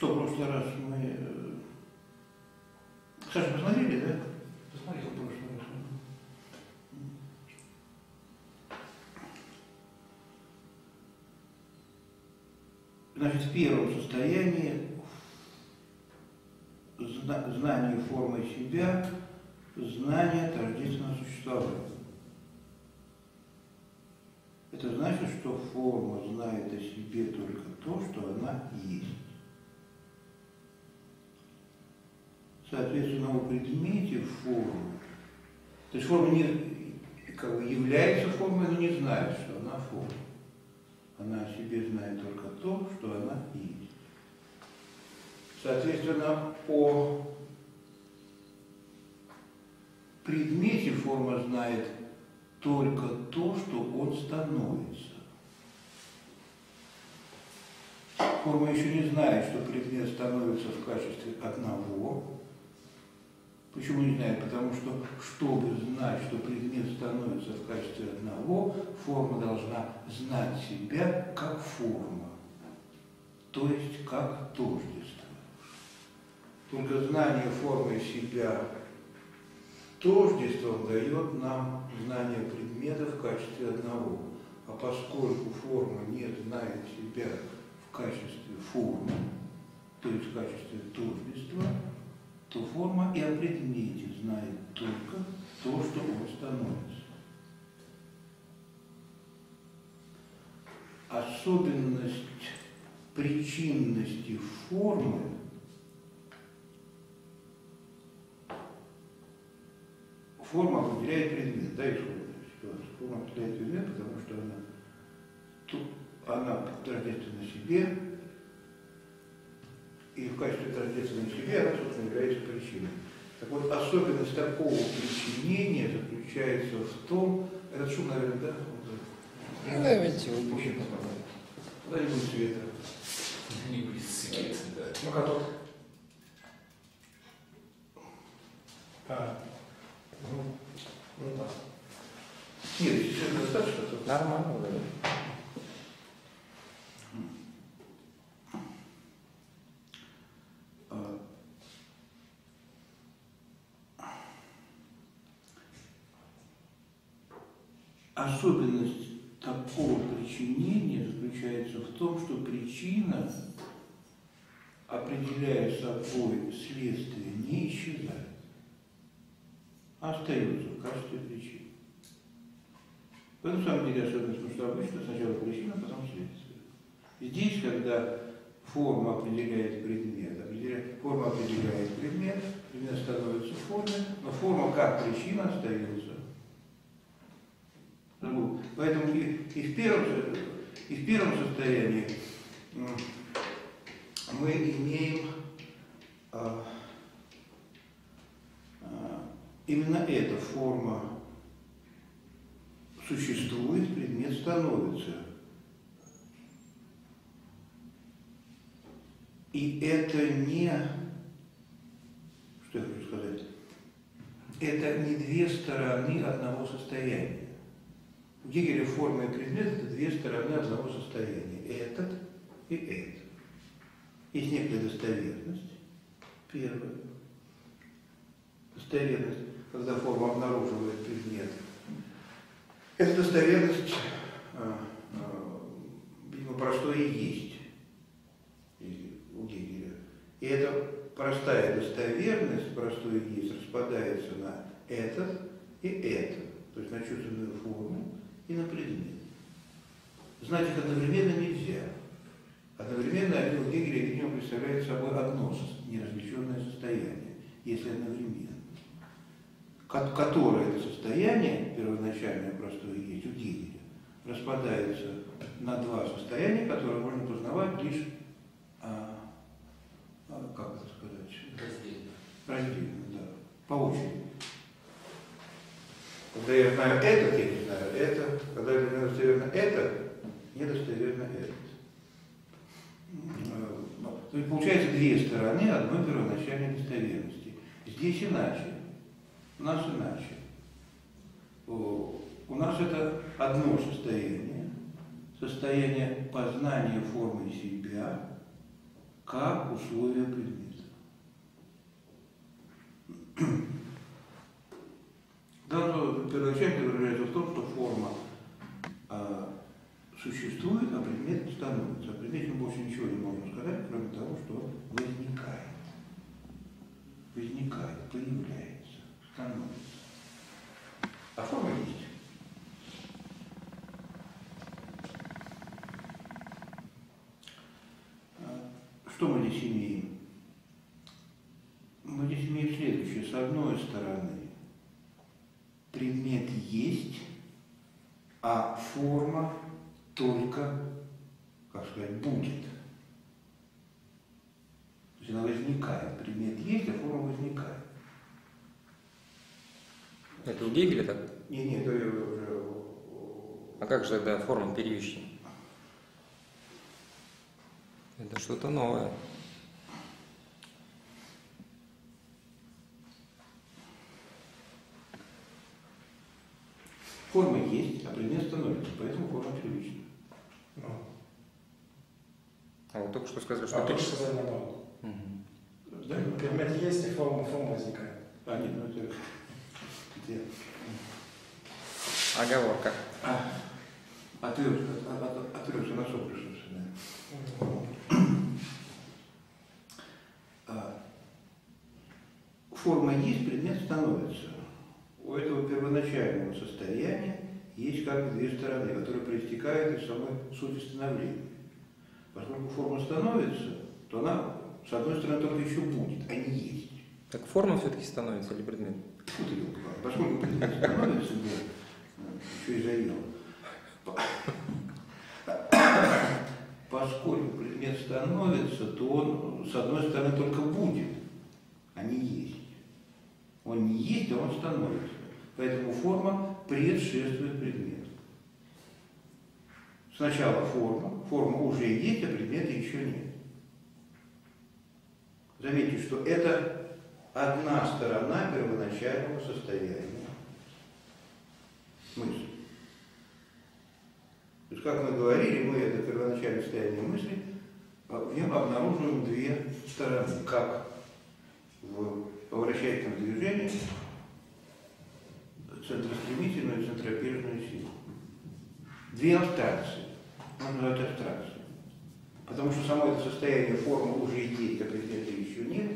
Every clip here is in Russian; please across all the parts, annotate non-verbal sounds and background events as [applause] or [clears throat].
Что, в прошлый раз мы... э, Саша, посмотрели, да? Посмотрел. В прошлый раз. Значит, в первом состоянии зна- знание формы себя, знание тождественного существования. Это значит, что форма знает о себе только то, что она есть. Соответственно, у предмете формы, то есть форма не, как бы является формой, но не знает, что она форма. Она о себе знает только то, что она есть. Соответственно, о предмете форма знает только то, что он становится. Форма еще не знает, что предмет становится в качестве одного. Почему не знает? Потому что, чтобы знать, что предмет становится в качестве одного, форма должна знать себя как форма, то есть как тождество. Только знание формы себя тождеством дает нам знание предмета в качестве одного. А поскольку форма не знает себя в качестве формы, то есть в качестве тождества, то форма и о предмете знает только то, что он становится. Особенность причинности формы форма определяет предмет, да, исходная ситуация. Форма определяет предмет, потому что она, она тождественна себе, качестве тождественной себе она, собственно, является причиной. Так вот, особенность такого причинения заключается в том, этот шум, наверное, да? Ну, давайте его будем. Куда не будет света. Не будет света, да. Ну каток. А, ну, ну да. Нет, если света достаточно, то... Нормально, да. А, Особенность такого причинения заключается в том, что причина, определяя собой следствие, не исчезает, а остается в качестве причины. В этом самом деле особенность, потому что обычно сначала причина, потом следствие. Здесь, когда форма определяет предмет, форма определяет предмет, предмет становится в форме, но форма как причина остается. Забыл. Поэтому и, и, в первом, и в первом состоянии мы имеем а, а, именно эта форма существует, предмет становится. И это не, что я хочу сказать, это не две стороны одного состояния. Гегеля форма и предмет – это две стороны одного состояния. Этот и этот. Есть некая достоверность, первая. Достоверность, когда форма обнаруживает предмет. Эта достоверность, а, а, видимо, простое и есть у Гегеля. И эта простая достоверность, простое и есть, распадается на этот и это, то есть на чувственную форму и на предмет. Знать их одновременно нельзя. Одновременно у Гегеля, видимо, представляют собой одно неразличенное состояние, если одновременно. Ко- Которое это состояние, первоначальное простое есть у Гегеля, распадается на два состояния, которые можно познавать лишь, а, а, как это сказать, Раздельно. раздельно, да, по очереди. Когда я знаю этот, я не знаю это. Когда я знаю достоверно это, недостоверно этот. М, э, То есть получается две стороны одной первоначальной достоверности. Здесь иначе. У нас иначе. У нас это одно состояние. Состояние познания формы себя, как условие предмета. Данное первоначально выражается в том, что форма а, существует, а предмет становится. О предмете мы больше ничего не можем сказать, кроме того, что возникает. Возникает, появляется, становится. А форма есть. А, Что мы здесь имеем? Мы здесь имеем следующее. С одной стороны, предмет есть, а форма только, как сказать, будет. То есть она возникает. Предмет есть, а форма возникает. Это у Гегеля так? Не, не, это уже... А как же тогда форма первичная? Это что-то новое. Форма есть, а предмет становится, поэтому форма первична. А вот только что сказали, что а только что сказали наоборот. Мгм. Да? Предмет есть, и форма, форма возникает. А, нет, ну это... это- Оговорка. А, отрекся, от- от- отрекся на Сократеса, да. А, Форма есть, предмет становится. У этого первоначального состояния есть как бы две стороны, которые проистекают из самой сути становления. Поскольку форма становится, то она, с одной стороны, только еще будет, а не есть. Так форма все-таки становится или предмет? Фу ты, ёлка-палка. Поскольку предмет становится, да, еще и заел. Поскольку предмет становится, то он, с одной стороны, только будет, а не есть. Он не есть, а он становится. Поэтому форма предшествует предмету. Сначала форма, форма уже есть, а предмета еще нет. Заметьте, что это одна сторона первоначального состояния мысли. То есть, как мы говорили, мы это первоначальное состояние мысли, а в нем обнаруживаем две стороны, как в повращательном движении центростремительную и центропежную силу. Две абстракции. Можно называть абстракцией. Потому что само это состояние формы уже есть, а предмета еще нет,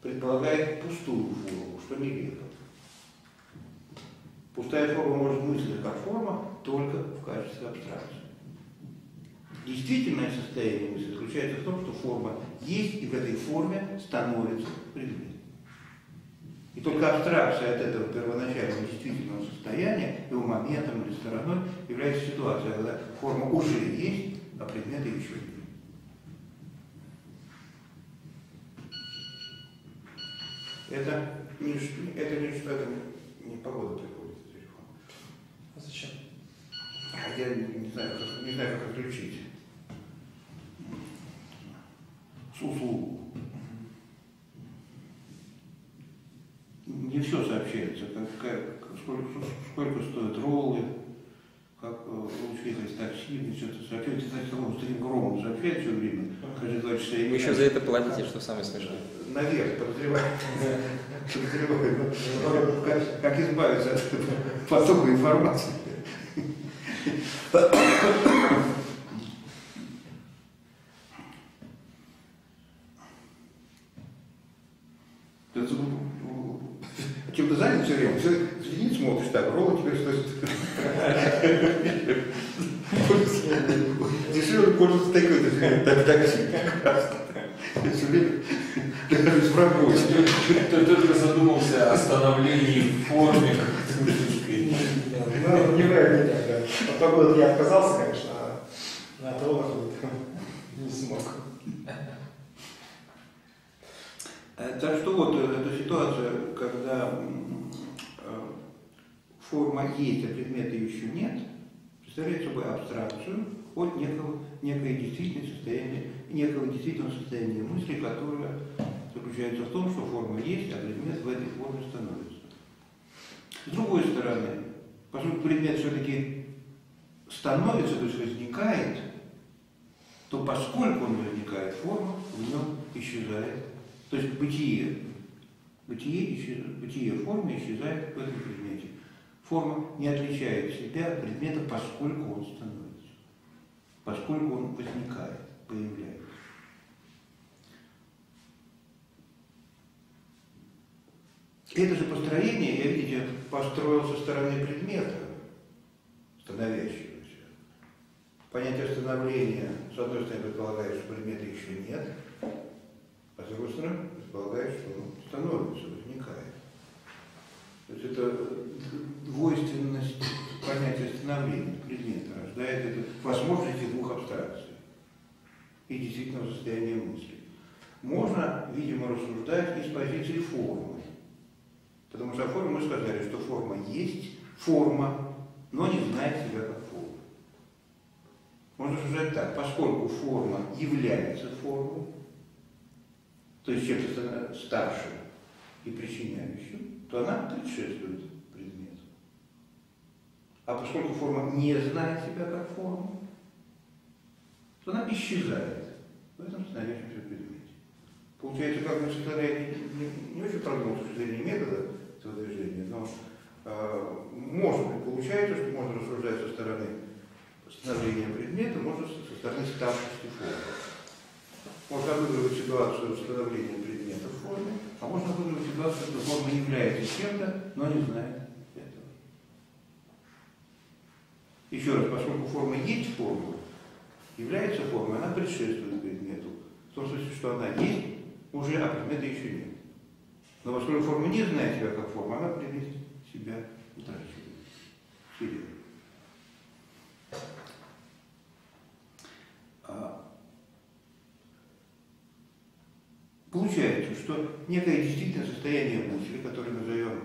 предполагает пустую форму, что нелепо. Пустая форма может мыслить как форма только в качестве абстракции. Действительное состояние мысли заключается в том, что форма есть, и в этой форме становится предмет. Только абстракция от этого первоначального действительного состояния, его моментом или стороной, является ситуация, когда форма уже есть, а предмета еще нет. Это не, это не, ш- это не погода приходит из телефона. А зачем? А Я не, не знаю, как, не знаю, как отключить. С услугу. Не все сообщается, как, как- сколько, сколько стоят роллы, как э, лучше ехать в такси, мне что-то сообщается. Кстати, такому таким громом сообщает все время, каждые два часа. Вы еще за это платите, что самое смешное. Наверх, подозреваю. [laughs] Как, избавиться от потока информации? [coughs] За- Чем-то занят все время, все сидит, смотришь так, роллы теперь стоит. Дешевле пользоваться такой, так такси. Все время даже в работе. Ты только задумался о становлении в форме. Ну, не вариант, не так, да. От погоды я отказался, конечно, а на роллах вот не смог. Э, Так что вот э, эта ситуация, когда э, форма есть, а предмета еще нет, представляет собой абстракцию от некого, некое действительное состояние, некого действительного состояния мысли, которое заключается в том, что форма есть, а предмет в этой форме становится. С другой стороны, поскольку предмет все-таки становится, то есть возникает, то поскольку он возникает, форма в нем исчезает. То есть бытие, бытие, исчез- бытие формы исчезает в этом предмете. Форма не отличает себя от предмета, поскольку он становится, поскольку он возникает, появляется. Это же построение, я, видите, построил со стороны предмета, становящегося. Понятие становления, с одной стороны, предполагает, что предмета еще нет, другой стороны, предполагает, что он становится, возникает. То есть это двойственность понятия становления предмета рождает это возможности двух абстракций и действительного состояния мысли. Можно, видимо, рассуждать из позиции формы. Потому что о форме мы сказали, что форма есть форма, но не знает себя как форма. Можно рассуждать так, поскольку форма является формой, то есть чем-то старшим и причиняющим, то она предшествует предмету. А поскольку форма не знает себя как форма, то она исчезает в этом становящемся предмете. Получается, как мы составляем, не, не очень продумал с точки метода этого движения, но э, может быть, получается, что можно рассуждать со стороны становления предмета, можно со стороны ставшести формы. Можно выигрывать ситуацию становления предмета в форме, а можно выигрывать ситуацию, что форма является чем-то, но не знает этого. Еще раз, поскольку форма есть форма, является формой, она предшествует предмету. В том смысле, что она есть, уже, а предмета еще нет. Но поскольку форма не знает себя как форма, она предмет себя утрачивает. Себе. А, Получается, что некое действительное состояние мысли, которое назовем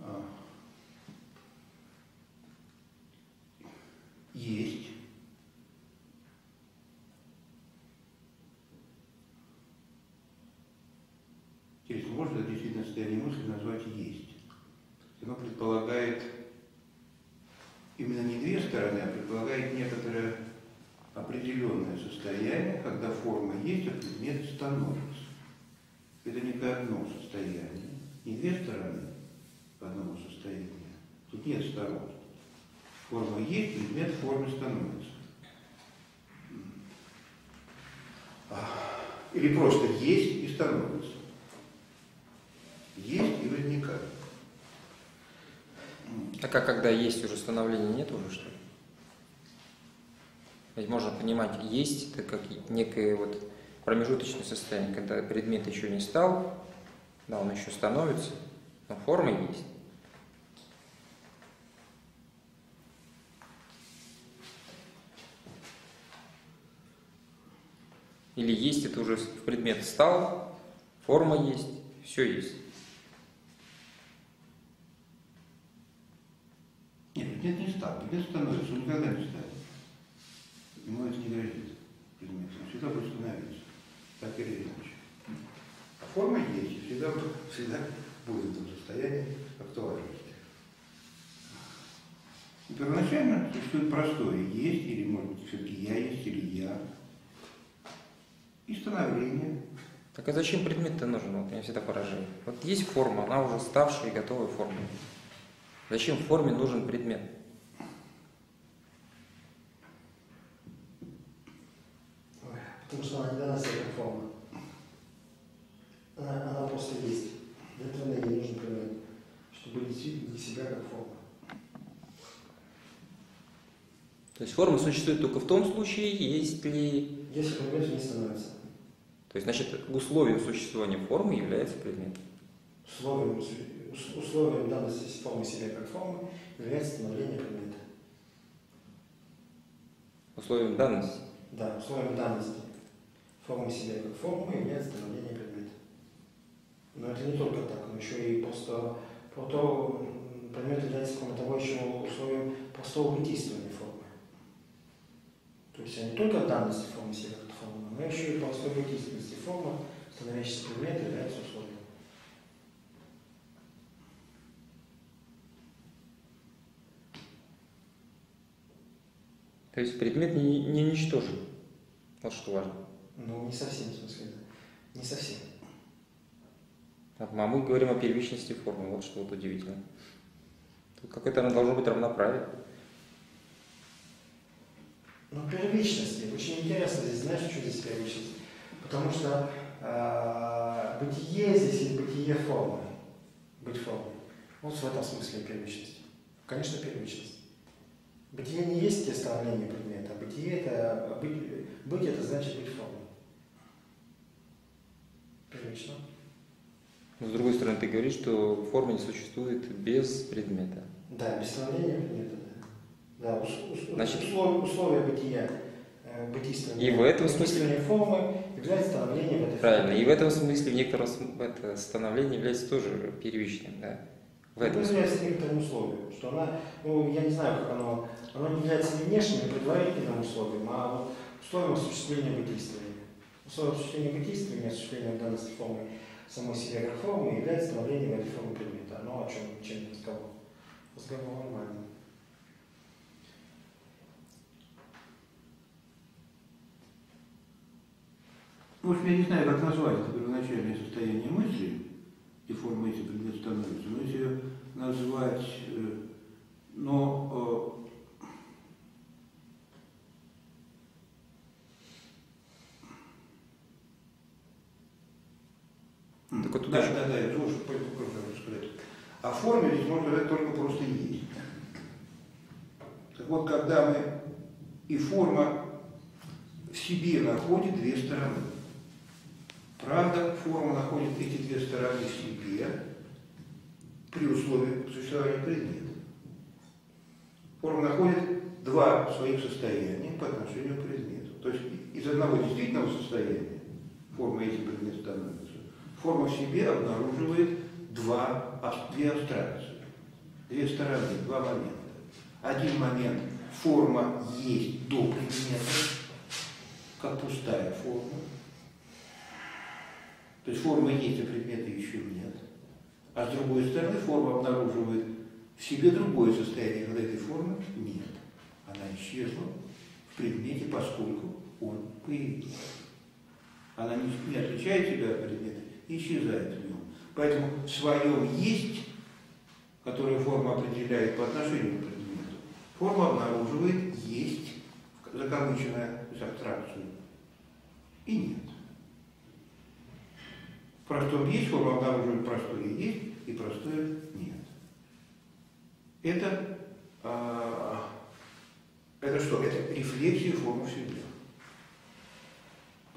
а, есть, Интересно, можно действительно состояние мысли назвать есть? Оно предполагает именно не две стороны, а предполагает некоторое определенное состояние, когда форма есть, а предмет становится. Это не одно состояние, не две стороны одного состояния. Тут нет сторон. Форма есть, предмет в форме становится. Или просто есть и становится. Есть и возникает. А как когда есть уже становления нет уже что? Ведь можно понимать, есть это как некое вот промежуточное состояние, когда предмет еще не стал, да, он еще становится, но форма есть. Или есть это уже предмет стал, форма есть, все есть. Нет, предмет не стал, предмет становится, он никогда не станет. Ему это не грозит предмет, он всегда будет становиться, так или иначе. А форма есть, всегда, всегда будет в этом состоянии актуальности. И первоначально существует простое есть, или может быть все-таки я есть, или я. И становление. Так а зачем предмет-то нужен? Вот меня всегда поражает. Вот есть форма, она уже ставшая и готовая форма. Зачем в форме нужен предмет? Потому что она форма. Она, она просто есть. Для этого ей не нужен предмет, чтобы действительно для себя как форма. То есть форма существует только в том случае, если... Если предмет не становится. То есть, значит, условием существования формы является предмет. Условием, ус- условием данности формы себя как формы является становление предмета. Условием данности. Да, условием данности формы себя как формы является становление предмета. Но это не только так, но еще и просто просто м, предмет является, кроме того, еще условием простого бытийствования формы. То есть не только данности формы себя как формы, но еще и простой бытийственности формы, становящийся предмет, является условием. То есть предмет не, не ничтожен. Вот что важно. Ну, не совсем, в смысле, да. Не совсем. А мы говорим о первичности формы, вот что вот удивительно. Тут какое-то оно должно быть равноправие. Ну, первичность. Очень интересно здесь, знаешь, что здесь первичность? Потому что э, бытие здесь и бытие формы. Быть формой. Вот в этом смысле первичность. Конечно, первичность. Бытие не есть те становления предмета. Бытие это быть, быть это значит быть формой. Но с другой стороны, ты говоришь, что форма не существует без предмета. Да, без становления предмета, да. Да, ус, Значит- условия, условия бытия, э, бытийства, И в этом смысле- бытийственной формы является становлением этой Правильно. формы. И в этом смысле, в некотором это становление является тоже первичным, да. В этом Это смысле. является некоторым условием, что она, ну, я не знаю, как оно, оно не является не внешним, не предварительным условием, а вот условием осуществления бытийствования. Условием осуществления бытийствования, осуществления данности формы самой себе формы является становлением этой формы предмета. Оно о чем, чем разговор? Разговор нормальный. В общем, я не знаю, как назвать это первоначальное состояние мысли, и форма эти предмет становится, но если ее назвать, э, но Так вот тут да, тоже- да, да, я хочу сказать. О форме здесь можно сказать только просто есть. Так вот, когда мы и форма в себе находит две стороны. Правда, форма находит эти две стороны в себе при условии существования предмета. Форма находит два своих состояния по отношению к предмету. То есть из одного действительного состояния форма этим предмет становится. Форма в себе обнаруживает два, две абстракции, две стороны, два момента. Один момент – форма есть до предмета, как пустая форма. То есть форма есть, а предмета еще нет. А с другой стороны, форма обнаруживает в себе другое состояние, когда этой формы нет. Она исчезла в предмете, поскольку он появился. Она не, не отличает себя от предмета исчезает в нем. Поэтому в своем есть, которое форма определяет по отношению к предмету, форма обнаруживает есть, закавыченная есть абстракцию, и нет. В простом есть форма обнаруживает простое есть и простое нет. Это, а, это что? Это рефлексия формы в себе.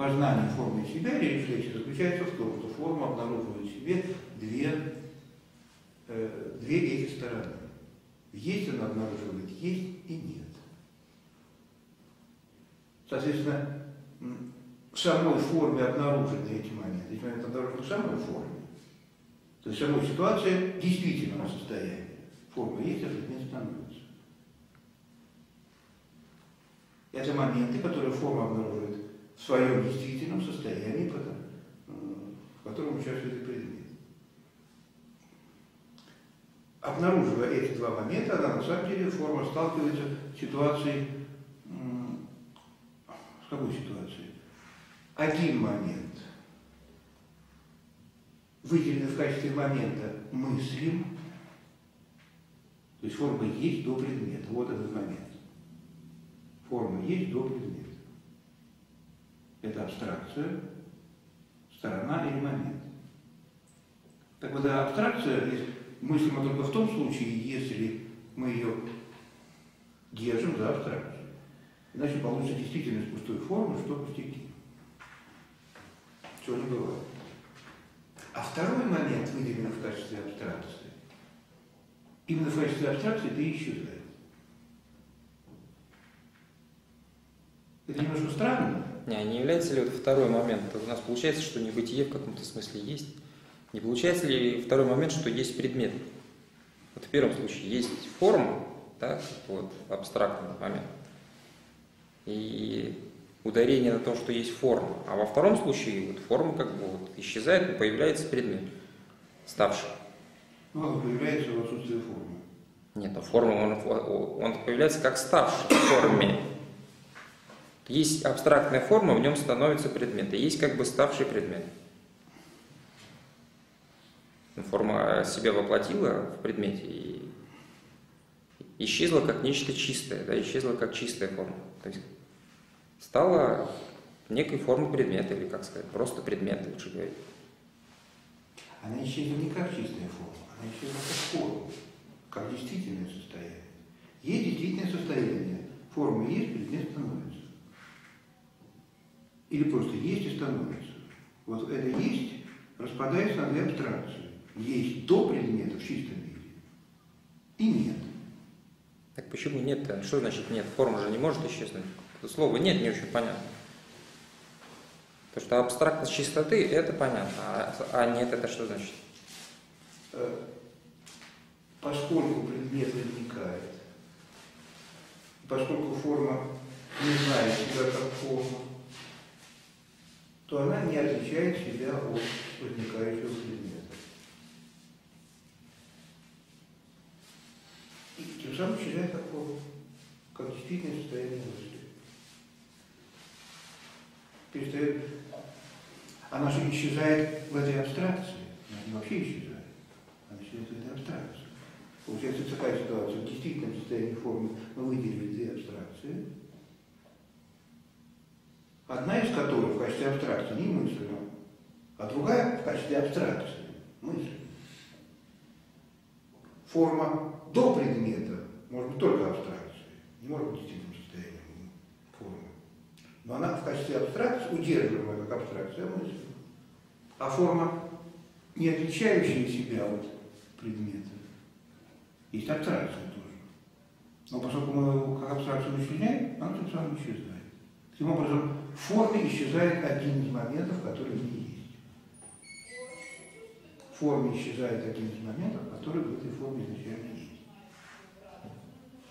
Познание формы себя или рефлексия заключается в том, что форма обнаруживает в себе две, э, две эти стороны. Есть она обнаруживает есть и нет. Соответственно, в самой форме обнаружены эти моменты. Эти моменты обнаружены в самой форме. То есть в самой ситуации действительного состояния. Форма есть, а предмет становится. Это моменты, которые форма обнаруживает в своем действительном состоянии, э, в котором участвует предмет. Обнаруживая эти два момента, она на самом деле форма сталкивается с ситуацией, с какой ситуацией? Один момент, выделенный в качестве момента мыслим, то есть форма есть до предмета, вот этот момент. Форма есть до предмета. Это абстракция, сторона или момент. Так вот, эта абстракция есть мыслима только в том случае, если мы ее держим за абстракцию. Иначе получится действительность пустой формы, что пустяки. Чего не бывает. А второй момент, выделенный в качестве абстракции, именно в качестве абстракции это и исчезает. Это немножко странно, Не, а не является ли вот второй момент? У нас получается, что небытие в каком-то смысле есть. Не получается ли второй момент, что есть предмет? Вот в первом случае есть форма, да, вот абстрактный момент. И ударение на том, что есть форма. А во втором случае вот форма как бы вот исчезает, и появляется предмет, ставший. но оно появляется в отсутствии формы. Нет, но форма, он, он появляется как ставший в форме. Есть абстрактная форма, в нем становится предмет. И есть как бы ставший предмет. Ну, Форма себя воплотила в предмете и исчезла как нечто чистое, да, исчезла как чистая форма. То есть стала некой формой предмета, или как сказать, просто предмет, лучше говорить. Она исчезла не как чистая форма, она исчезла как форма, как действительное состояние. Есть действительное состояние. Форма есть, предмет становится. Или просто есть и становится. Вот это есть распадается на две абстракции. Есть до предмета в чистом виде и нет. Так почему нет-то? Что значит нет? Форма же не может исчезнуть. Слово нет не очень понятно. Потому что абстрактность чистоты это понятно, а, а нет это что значит? Э, Поскольку предмет возникает, поскольку форма не знает себя как форма, то она не отличает себя от возникающего предмета. И тем самым как форма, как действительное состояние мысли. Перестает она же исчезает в этой абстракции. Она не вообще исчезает. Она исчезает в этой абстракции. Получается такая ситуация. В действительном состоянии формы мы выделили две абстракции. Одна из которых в качестве абстракции не мыслима, а другая в качестве абстракции мысль. Форма до предмета может быть только абстракцией, не может быть действительным состоянием формы. Но она в качестве абстракции, удерживаемая как абстракция мысли. А форма, не отличающая себя от предмета, есть абстракция тоже. Но поскольку мы как абстракцию вычленяем, она тем самым исчезает. Таким образом, в форме исчезает один из моментов, который в ней есть. В форме исчезает один из моментов, который в этой форме изначально есть.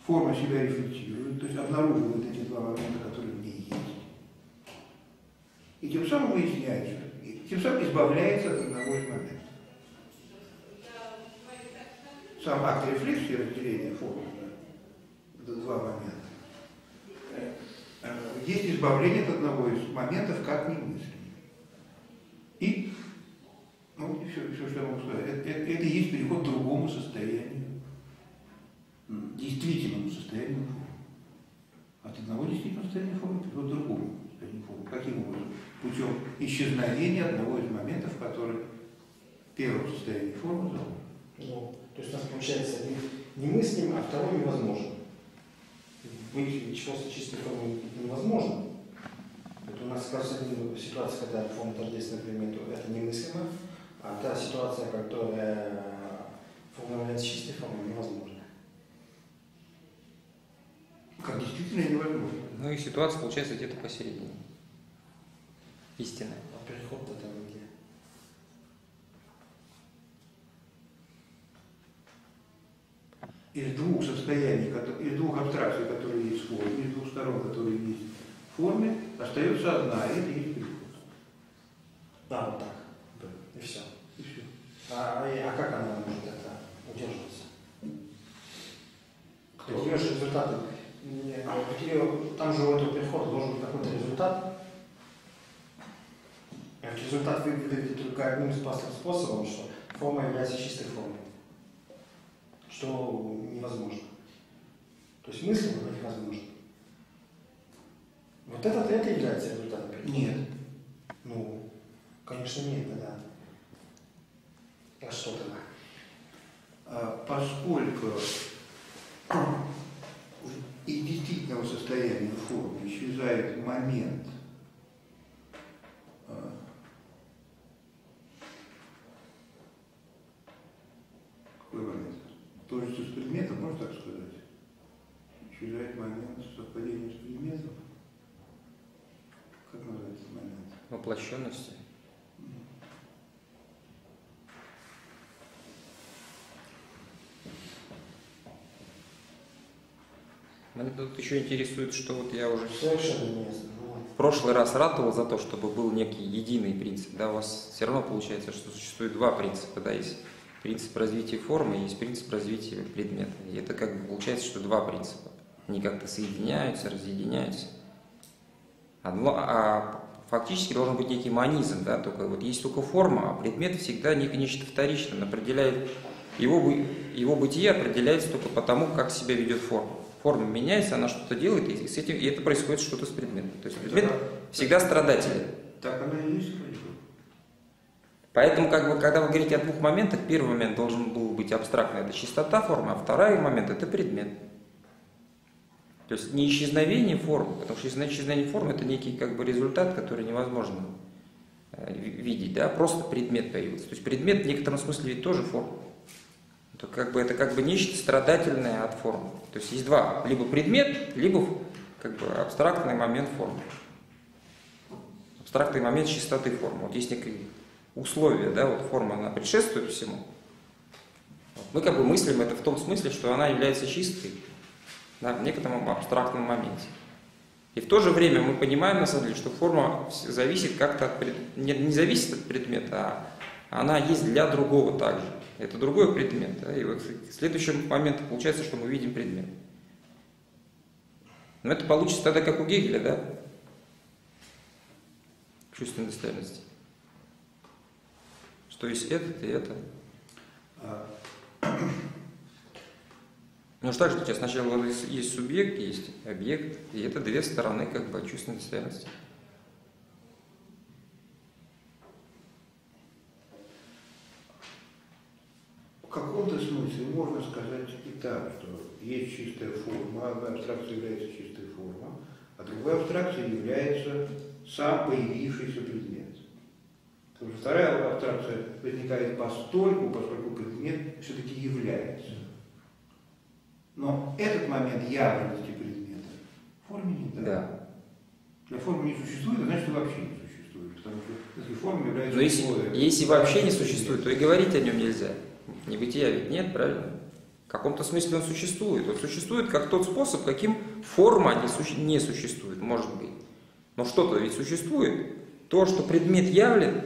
Форма себя рефлектирует, то есть обнаруживает эти два момента, которые в ней есть. И тем самым выясняется, и тем самым избавляется от одного из моментов. Сам акт рефлексии, формы на два момента, э, э, есть избавление от одного из моментов, как немыслимый. И, ну, все, все, что я могу сказать, это, это, это и есть переход к другому состоянию, действительному состоянию формы. От одного действительного состояния формы переход к другому состоянию формы. Каким образом? Путем исчезновения одного из моментов, который первым состоянием формы заложен. Ну, то есть у нас получается один немыслим, а второй невозможен. Быть просто чистой формой невозможно. Это у нас как раз ситуация, когда форма тождественна предмету, это немыслимо, а та ситуация, которая форма является чистой формой, невозможна. Как действительно невозможно. Ну и ситуация получается где-то посередине. Истинная. А переход-то там где? Из двух состояний, из двух абстракций, которые есть в форме, из двух сторон, которые есть в форме, остается одна, и это есть переход. Да, вот так. Да. И все. И все. А, а, а как она может это удерживаться? Кто? Нее же результаты. нее- там же у этого перехода должен быть какой-то результат. Этот результат вы- выглядит только одним способов, что форма является чистой формой. Что невозможно. То есть мысль но невозможно. Вот это, это является результатом? Нет. Ну, конечно, нет, да. А что тогда? А Поскольку [clears throat] из действительного состояния формы исчезает момент а, какой момент? Тождество с предметом, можно так сказать? Исчезает момент совпадения с предметом. Как называется момент? Воплощенности. Меня тут еще интересует, что вот я уже. Ну, в прошлый раз ратовал за то, чтобы был некий единый принцип. Да, у вас все равно получается, что существует два принципа. Да, есть принцип развития формы и есть принцип развития предмета. И это как бы получается, что два принципа. Они как-то соединяются, разъединяются. А, но- а фактически должен быть некий монизм, да, только вот есть только форма, а предмет всегда не- нечто вторичное, он определяет, его, его бытие определяется только потому, как себя ведет форма. Форма меняется, она что-то делает, и, с этим, и это происходит что-то с предметом. То есть предмет всегда страдателен. Так оно и есть. Поэтому, как бы, когда вы говорите о двух моментах, первый момент должен был быть абстрактный, это чистота формы, а второй момент это предмет. То есть не исчезновение формы, потому что исчезновение формы это некий как бы результат, который невозможно э, ви- видеть, да, просто предмет появился. То есть предмет в некотором смысле ведь тоже форма. Это как бы, это как бы нечто страдательное от формы. То есть есть два, либо предмет, либо как бы абстрактный момент формы. Абстрактный момент чистоты формы. Вот есть некие условия, да, вот форма, она предшествует всему. Мы как бы мыслим это в том смысле, что она является чистой да, в некотором абстрактном моменте. И в то же время мы понимаем, на самом деле, что форма зависит как-то от пред- не, не зависит от предмета, а она есть для другого также. Это другой предмет. да, и вот в следующем моменте получается, что мы видим предмет. Но это получится тогда как у Гегеля, да? Чувственной достоверности. Что есть это и это. А, Ну что же, у тебя сначала есть, есть субъект, есть объект, и это две стороны как бы чувственной достоверности. В каком-то смысле можно сказать и так, что есть чистая форма, одна абстракция является чистой формой, а другая абстракция является сам появившийся предмет. Потому что вторая абстракция возникает постольку, поскольку предмет все-таки является. Но этот момент явленности предмета в форме не. Да. Для формы не существует, а значит, вообще не существует. Потому что если форма является Но если, условием- если вообще не существует, то и говорить о нем нельзя. Небытия ведь нет, правильно? В каком-то смысле он существует. Он существует как тот способ, каким форма не, суще- не существует, может быть. Но что-то ведь существует. То, что предмет явлен,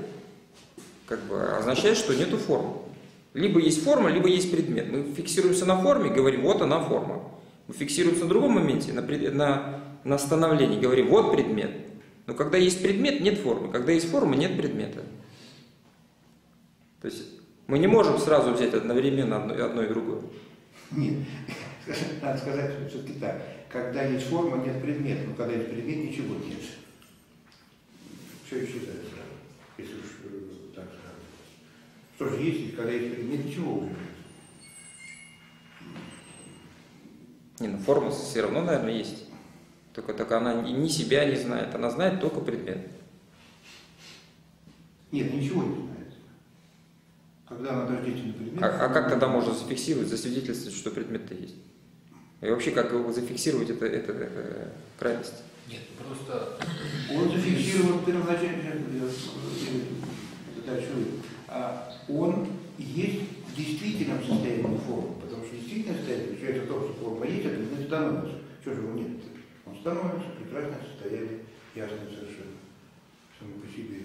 как бы означает, что нету формы. Либо есть форма, либо есть предмет. Мы фиксируемся на форме, говорим, вот она форма. Мы фиксируемся на другом моменте, на, на, на становлении, говорим, вот предмет. Но когда есть предмет, нет формы. Когда есть форма, нет предмета. То есть мы не можем сразу взять одновременно одно, одно и другое. Нет, [laughs] надо сказать все-таки так. Когда есть форма, нет предмета. Но когда есть предмет, ничего нет. Все исчезает сразу. Что же есть, когда есть предмет, ничего уже нет. Не, ну форма все равно, наверное, есть. Только, только она ни себя не знает, она знает только предмет. Нет, ничего не знает. Когда она дождительный предмет... А, а как тогда можно зафиксировать, засвидетельствовать, что предмет-то есть? И вообще, как его зафиксировать, это, это, это крайность. Нет, просто Он зафиксирован первоначально, я- а он есть в действительном состоянии формы, потому что действительное состояние заключается в том, что форма есть, а предмет становится. Что же его нет? Он становится, прекрасное состояние, ясное совершенно, само по себе.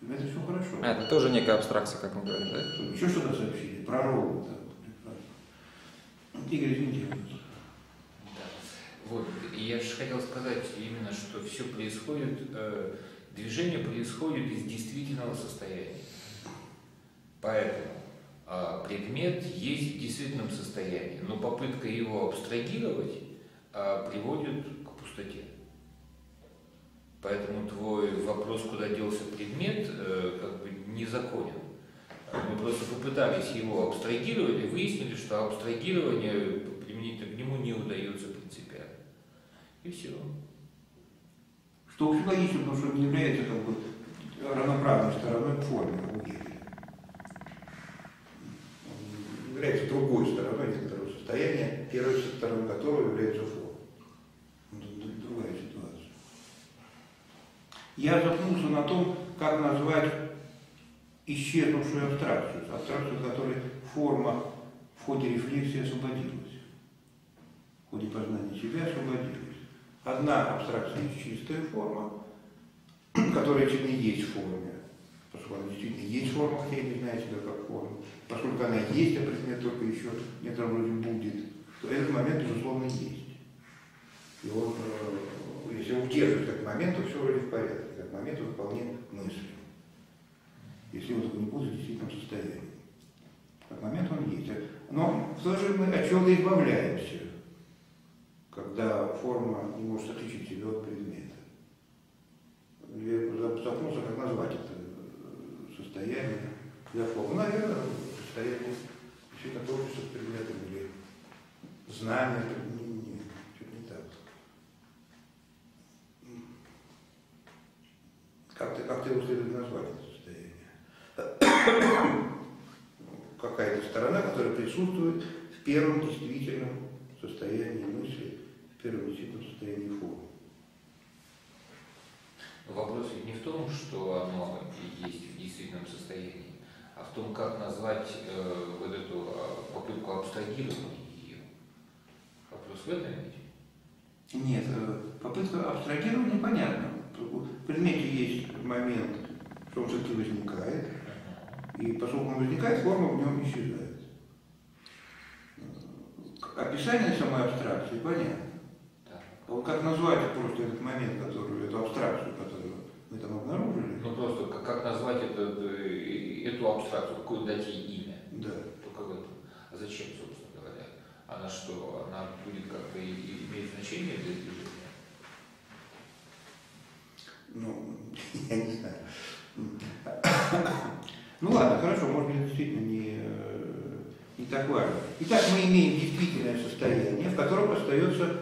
Ну, Это все хорошо. А, это тоже некая абстракция, как мы говорим, да? Еще что-то сообщили про ровно. да. Игорь, извините. Да. Вот, я же хотел сказать именно, что все происходит, э, движение происходит из действительного состояния. Поэтому а, предмет есть в действительном состоянии, но попытка его абстрагировать а, приводит к пустоте. Поэтому твой вопрос, куда делся предмет, э, как бы незаконен. Мы просто попытались его абстрагировать и выяснили, что абстрагирование применительно к нему не удается принципиально. И все. Что очень логично, потому что он не является как бы равноправной стороной к форме у Гегеля. Он является другой стороной некоторого состояния, первой стороной которого является форма. Д- другая ситуация. Я запнулся на том, как назвать исчезнувшую абстракцию, абстракцию, в которой форма в ходе рефлексии освободилась, в ходе познания себя освободилась. Одна абстракция чистая форма, [clears throat] которая действительно есть в форме, поскольку она действительно есть форма, хотя я не знаю себя как форма, поскольку она есть, а предмет только еще в некотором роде будет, то этот момент, безусловно, есть. И он, э, если Если удерживать как момент, то все вроде в порядке, как момент он вполне мыслим. Если он не будет в действительном состоянии. Как момент он есть. Но в то же мы от чего-то избавляемся, когда форма не может отличить себя от предмета. Я как назвать это э, состояние для формы. Наверное, состояние действительно творчества с предметом или знания, не, не, что-то не так. Как ты, как ты его следует назвать, это состояние? Какая-то сторона, которая присутствует в первом действительном состоянии мысли, в первом действительном состоянии формы. Вопрос ведь не в том, что оно есть в действительном состоянии, а в том, как назвать э, вот эту э, попытку абстрагирования ее. Вопрос в этом ведь? Нет, э, попытка абстрагирования понятна. В предмете есть момент, что он все-таки возникает, и поскольку он возникает, форма в нем исчезает. Описание самой абстракции понятно. А вот как назвать просто этот момент, который, эту абстракцию, которую мы там обнаружили? Ну просто как, как назвать это, э, эту абстракцию, какое дать ей имя? Да. Только в этом. А зачем, собственно говоря? Она что, она будет как-то иметь значение для движения? Ну, [laughs] я не знаю. Ну ладно, хорошо, может быть, это действительно не, э, не так важно. Итак, мы имеем действительное состояние, в котором остается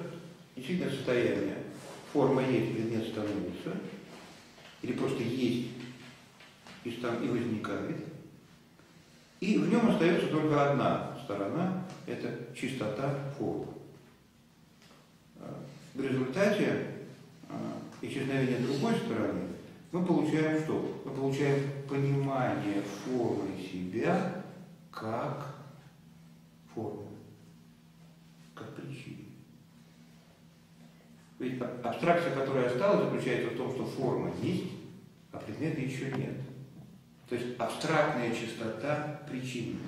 действительное состояние. Форма есть, предмет становится, или просто есть и, стан- и возникает. И в нем остается только одна сторона, это чистота формы. А, В результате а, исчезновения другой стороны мы получаем что? Мы получаем понимание формы себя как формы, как причины. Ведь абстракция, которая осталась, заключается в том, что форма есть, а предмета еще нет. То есть абстрактная чистота причинности.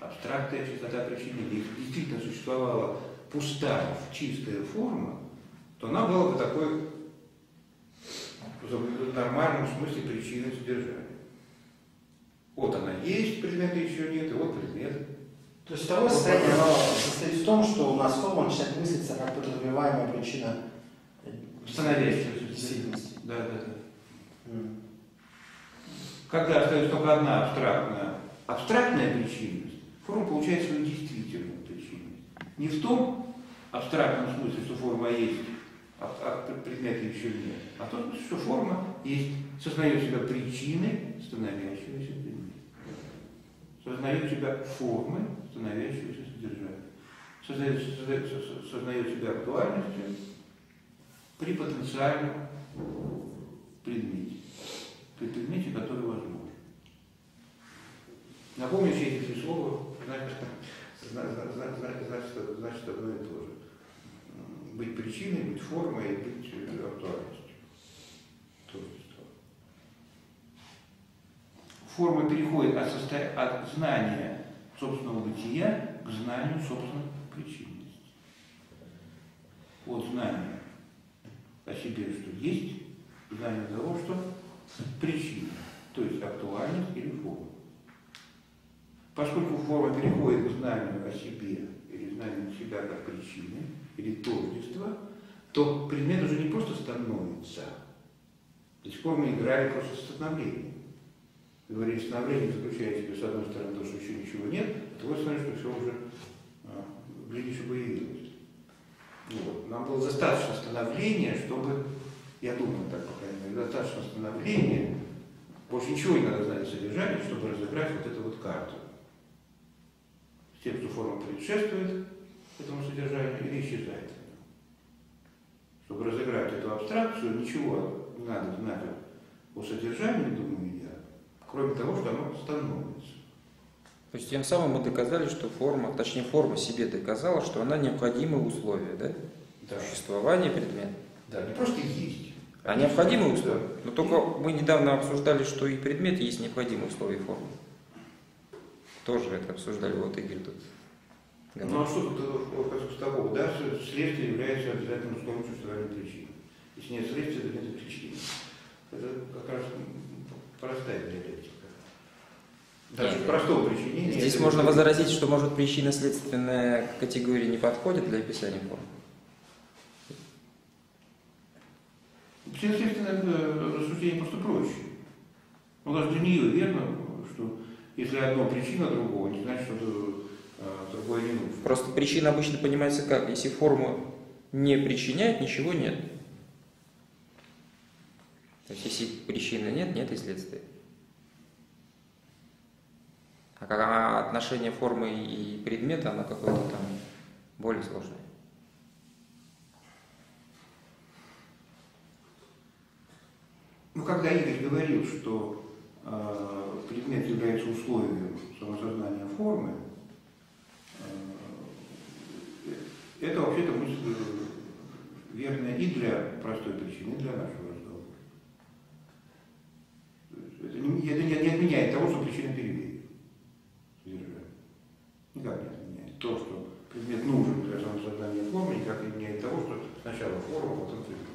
Абстрактная чистота причинности. Если действительно существовала пустая, чистая форма, то она была бы такой в нормальном смысле причиной содержания. Вот она есть, предмета еще нет, и вот предмет. То есть второе состояние состоит в том, что у нас форма начинает мыслиться как подразумеваемая причина Становящаяся. действительности. Да, да, да. М. Когда остается только одна абстрактная, абстрактная причинность, форма получает свою действительную причинность. Не в том абстрактном смысле, что форма есть, а, а предмета еще нет, а в том что форма есть, сознает себя причиной становящегося предмета. Сознает себя формой, становящегося содержанием. Сознает, сознает- со- сознает себя актуальностью при потенциальном предмете при предмете, который возможен. Напомню, все эти три слова значит, зна- зна- зна- зна- значит, значит одно и то же. Быть причиной, быть формой и быть э, актуальностью. Форма переходит от, состо- от знания собственного бытия к знанию собственной причинности. От знания о себе, что есть, к знанию того, что причина, то есть актуальность или форма. Поскольку форма переходит к знанию о себе или знанию себя как причины или тождества, то предмет уже не просто становится. До сих пор мы играли просто с становлением. Говорили, становление заключает в себе, с одной стороны, то, что еще ничего нет, а с другой стороны, что все уже, а, глядишь, появилось. Вот. Нам было достаточно становления, чтобы, я думаю так, по крайней мере, достаточно становления, больше ничего не надо знать о содержании, чтобы разыграть вот эту вот карту. С тем, что форма предшествует этому содержанию или исчезает. Чтобы разыграть эту абстракцию, ничего не надо знать о содержании, думаю я, кроме того, что оно становится. То есть тем самым мы доказали, что форма, точнее форма себе доказала, что она необходимое условие, да? Да. Существования предмета. Да, не просто есть. А необходимые условия? Но только мы недавно обсуждали, что и предмет есть необходимые условия формы. Тоже это обсуждали, вот Игорь тут Ну а что тут э, с того? Да, следствие является обязательным условием существования причины. Если нет следствия, то нет причины. Это как раз простая диалектика. Даже Нет. простого причинения. Здесь можно возразить, что, может, причинно-следственная категория не подходит для описания форм. Следственное э, рассуждение просто проще. Ну, даже для нее верно, что если одно причина другого, не значит, что э, другое не нужно. Просто причина обычно понимается как? Если форма не причиняет, ничего нет. То есть, если причины нет, нет и следствия. А как отношение формы и предмета, оно какое-то там более сложное. Ну, когда Игорь говорил, что э, предмет является условием самосознания формы, э, это вообще-то мысль э, верная и для простой причины, и для нашего разговора. Это не, это не, не отменяет того, что причина содержание. Никак не отменяет. То, что предмет нужен для самосознания формы, никак не отменяет того, что сначала форма, потом предмет.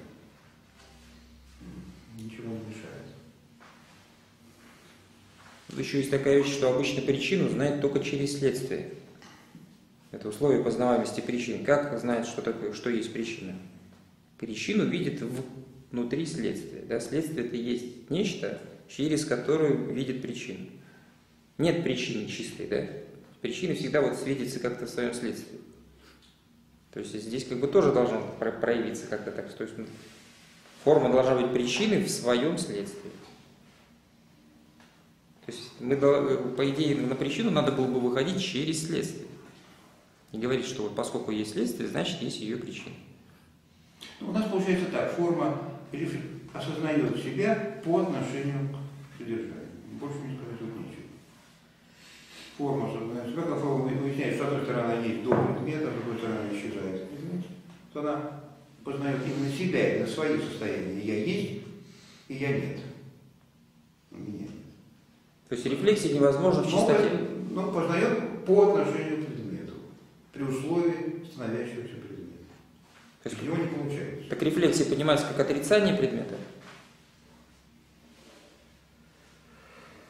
Ничего не мешает. Тут еще есть такая вещь, что обычно причину знает только через следствие. Это условие познаваемости причин. Как знает, что, такое, что есть причина? Причину видит внутри следствия. Да? Следствие это есть нечто, через которое видит причину. Нет причины чистой, да? Причина всегда вот светится как-то в своем следствии. То есть здесь как бы тоже должно про- проявиться как-то так. То есть ну, форма должна быть причиной в своем следствии. То есть мы, по идее, на причину надо было бы выходить через следствие. И говорить, что вот поскольку есть следствие, значит есть ее причина. Ну, у нас получается так, форма осознает себя по отношению к содержанию. Больше не сказать тут нечего. Форма осознает себя, как форма выясняет, с одной стороны есть до предмета, с другой стороны исчезает предмет, то она познает именно себя, именно свои состояния. Я есть, и я нет. У меня нет. То есть рефлексия невозможна в чистоте. но познает по отношению к предмету, при условии становящегося предмета. То есть, него не получается. так рефлексия понимается как отрицание предмета?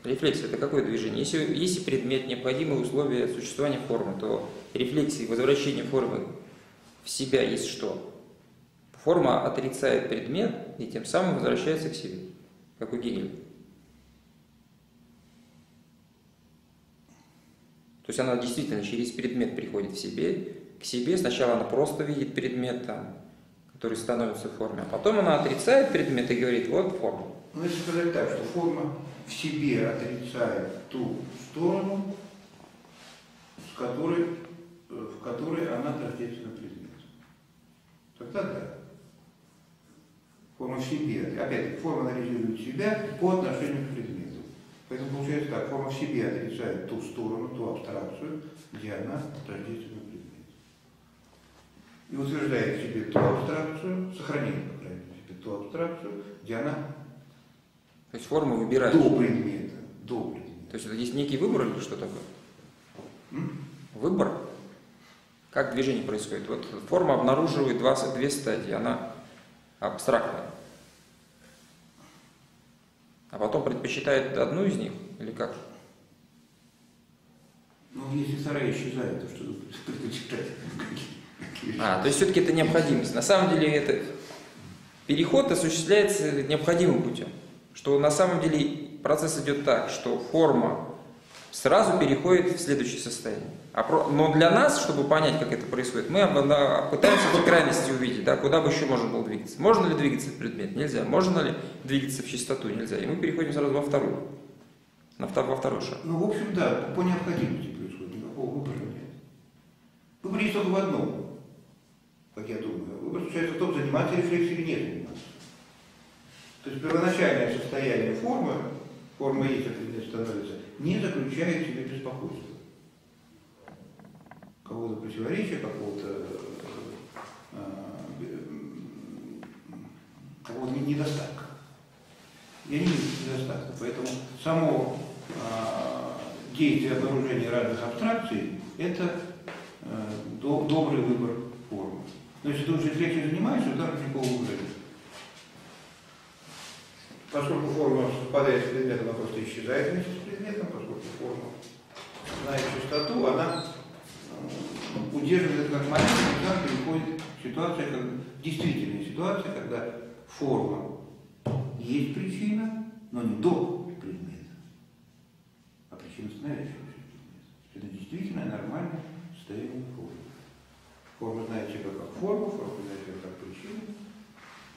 Рефлексия это какое движение? Если, если предмет необходимые условия существования формы, то рефлексия, возвращение формы в себя есть что? Форма отрицает предмет и тем самым возвращается к себе, как у Гегеля. То есть она действительно через предмет приходит в себе, к себе. Сначала она просто видит предмет, там, который становится в форме, а потом она отрицает предмет и говорит, вот форма. Ну, если сказать так, что форма в себе отрицает ту сторону, с которой, э, в которой она тождественна предмету. Тогда да. Форма в себе. Опять, форма анализирует себя по отношению к предмету. Поэтому получается так, форма в себе отрицает ту сторону, ту абстракцию, где она тождественна предмету. И утверждает в себе ту абстракцию, сохраняет, по крайней мере, себе ту абстракцию, где она То есть форма выбирает. до предмета. До предмета. То есть это есть некий выбор или что такое? М? Выбор? Как движение происходит? Вот форма обнаруживает два, две стадии, она абстрактная. А потом предпочитает одну из них или как? Ну, если вторая исчезает, то что [laughs] предпочитать? А, то есть все-таки это необходимость. На самом деле это переход осуществляется необходимым путем. Что на самом деле процесс идет так, что форма сразу переходит в следующее состояние. А Но для нас, чтобы понять, как это происходит, мы пытаемся эти крайности увидеть, да, куда бы еще можно было двигаться. Можно ли двигаться в предмет? Нельзя. Можно ли двигаться в чистоту? Нельзя. И мы переходим сразу во вторую. На втор- во второй шаг. Ну, в общем, да, по необходимости происходит, никакого выбора нет. Выбор есть только в одном, как я думаю. Выбор заключается в том, заниматься рефлексией или не заниматься. То есть первоначальное состояние формы, форма есть, предмет становится, не заключает в себе беспокойства. Какого-то противоречия, какого-то э, э, какого-то не- недостатка. Я не вижу недостатка. Поэтому само а, действие обнаружения разных абстракций – это э, до- добрый выбор формы. Но если ты уже легче занимаешься, то там никакого выбора нет. Поскольку форма совпадает с предметом, она просто исчезает вместе с предметом, поскольку форма знает чистоту, она удерживает это как момент, там переходит ситуация, как действительная ситуация, когда форма есть причина, но не до предмета, а причина становящегося предмета. Это действительно нормальное состояние формы. Форма знает себя как форму, форма знает себя как причину,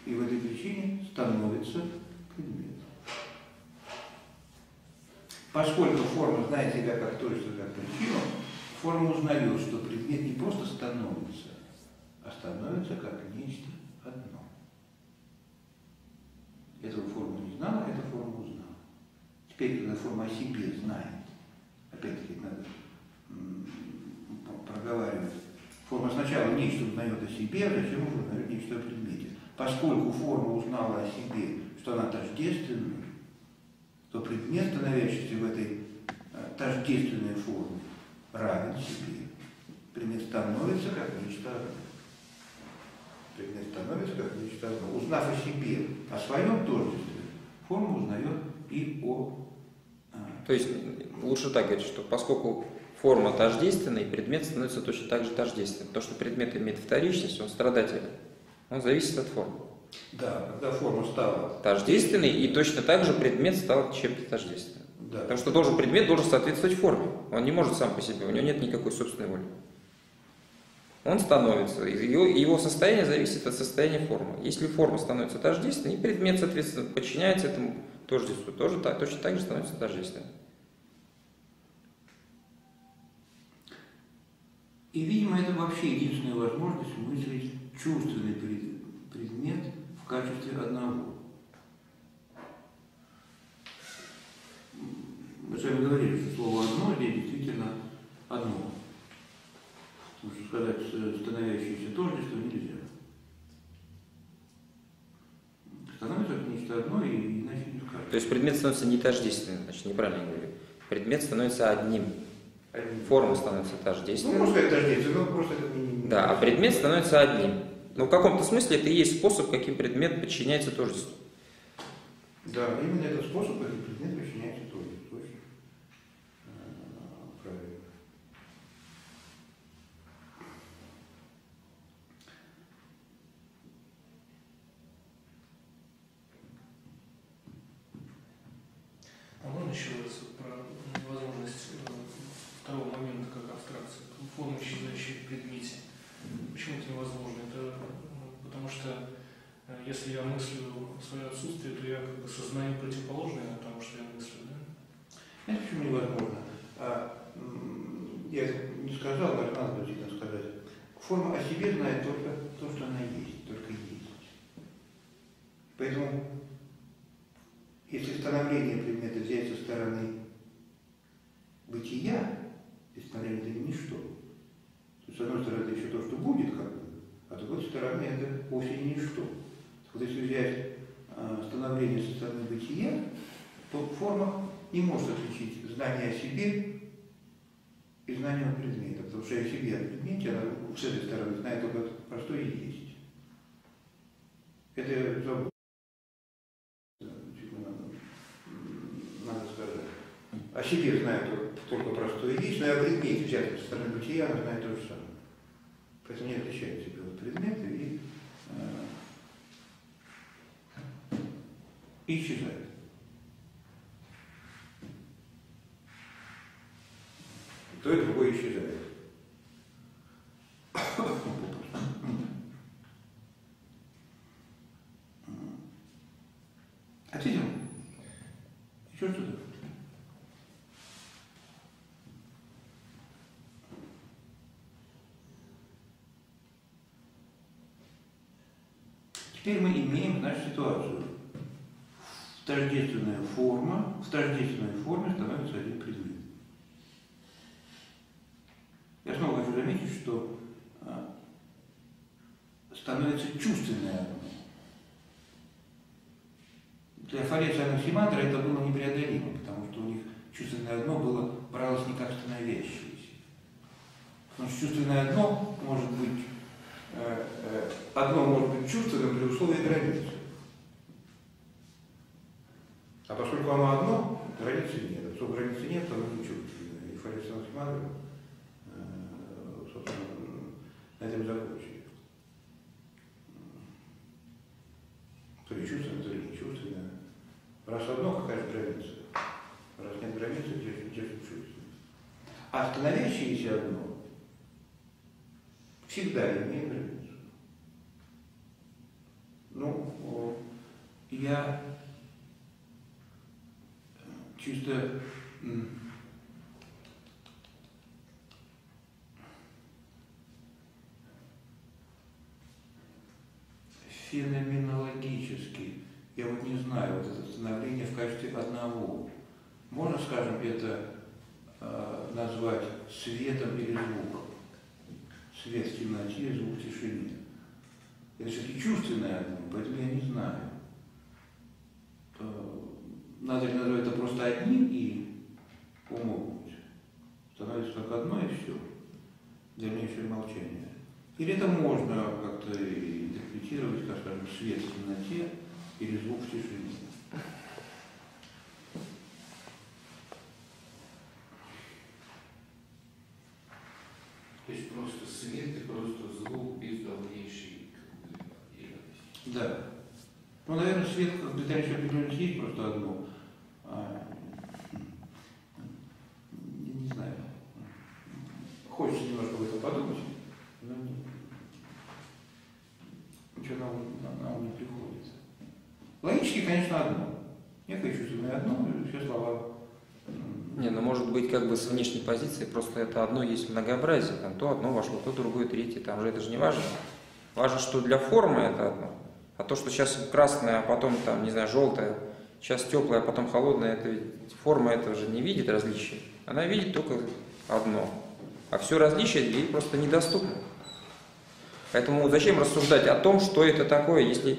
и в этой причине становится Поскольку форма знает себя как то, что как причину, форма узнает, что предмет не просто становится, а становится как нечто одно. Этого форма не знала, эта форма узнала. Теперь, когда форма о себе знает, опять-таки надо проговаривать, форма сначала нечто узнает о себе, а затем уже узнает нечто о предмете. Поскольку форма узнала о себе, что она тождественна, то предмет, становящийся в этой э, тождественной форме, равен себе. Предмет становится как нечто одно. Предмет становится как нечто одно. Узнав о себе, о своем тождестве, форма узнает и о... а, То есть лучше так говорить, что поскольку форма тождественна, и предмет становится точно так же тождественным. То, что предмет имеет вторичность, он страдателен. Он зависит от формы. Да, когда форма стала... Тождественный, и точно так же предмет стал чем-то тождественным. Да, Потому что должен предмет должен соответствовать форме. Он не может сам по себе, у него нет никакой собственной воли. Он становится, и его, его состояние зависит от состояния формы. Если форма становится тождественной, и предмет, соответственно, подчиняется этому тождеству, тоже так, точно так же становится тождественным. И, видимо, это вообще единственная возможность мыслить чувственный пред- предмет качестве одного. Мы с вами говорили, что слово «одно» здесь действительно одно. Потому что сказать становящееся тождество нельзя. Становится как нечто одно, и иначе не скажешь. То есть предмет становится не тождественным, значит, неправильно говорю. Предмет становится одним, форма становится Ну, тождественной. можно сказать тождественное, но просто это не- Да, а предмет становится одним. Но в каком-то смысле это и есть способ, каким предмет подчиняется тождеству. Да, именно этот способ, этот предмет подчиняется тоже. Точно. Э, Правильно. А можно еще раз про невозможность э, второго момента как абстракции, формы, исчезающей в предмете? Почему это невозможно? Это э, потому что э, если я мыслю свое отсутствие, то я как бы сознаю противоположное тому, что я мыслю, да? Знаете, почему невозможно? А, я не сказал, даже надо сказать. Форма о себе знает только то, что она есть. Поэтому, если становление предмета взять со стороны бытия, и становление это ничто, то с одной стороны это еще то, что будет, как бы, а с другой стороны это вовсе не ничто. Так вот если взять а, становление со стороны бытия, то форма не может отличить знание о себе и знание о предмете. Потому что о себе, о предмете, она с этой стороны знает только простое и есть. Это забыл. Надо, сказать. О себе знает только- только простое и есть, но и о предмете, взять со стороны бытия, она знает то же самое. Поэтому не отличает себя от предмета и, э, исчезает. И то и другое исчезает. Ответил? Еще что-то? Теперь мы имеем нашу ситуацию. Тождественная форма, в тождественной форме становится один предмет. Я снова хочу заметить, что а, становится чувственное одно. Для Фалеса и это было непреодолимо, потому что у них чувственное одно было, бралось не как становящееся. Потому что чувственное одно может быть, одно может быть чувственным при условии границы. А поскольку оно одно, границы нет. А поскольку границы нет, то оно не чувственное. И Фарис Алхиманов, э, собственно, на этом закончили. То ли чувственное, то ли не чувственное. Раз одно, какая же граница? Раз нет границы, же чувственное? А становящееся одно всегда имеет границу. Ну, я чисто феноменологически, я вот не знаю, вот это становление в качестве одного. Можно, скажем, это э, назвать светом или звуком? Свет в темноте, звук в тишине. Это все-таки чувственное поэтому я не знаю. Э, Надо ли назвать это просто одним и умолкнуть? Становится как одно и все. Дальнейшее молчание. Или это можно как-то интерпретировать, как, скажем, свет в темноте или звук в тишине. То есть просто и просто звук без дальнейшей бы. Да. Ну, наверное, свет как для дальнейшей определенности есть просто одно. А, не, не знаю. Хочется немножко об этом подумать, но ничего на ум, на- ум не приходит. Логически, конечно, одно. Некое чувственное одно, и все слова. Не, ну может быть как бы с внешней позиции, просто это одно есть многообразие, там то одно вошло, то другое, третье, там же это же не важно. Важно, что для формы это одно. А то, что сейчас красное, а потом там, не знаю, желтое, сейчас теплое, а потом холодное, это ведь форма этого же не видит различий. Она видит только одно. А все различие ей просто недоступно. Поэтому зачем рассуждать о том, что это такое, если